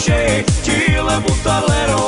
duše, tílem u talero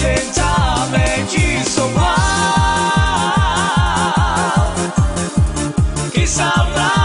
tentare di sopravvivere. Chi saprà?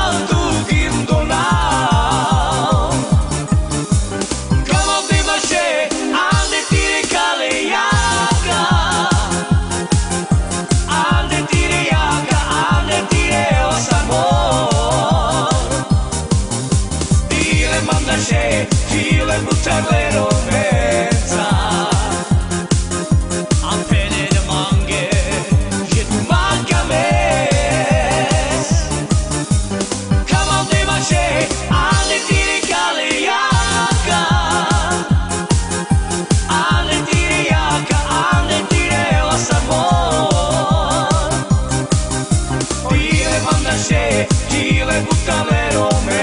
nasce, chi le butta le rome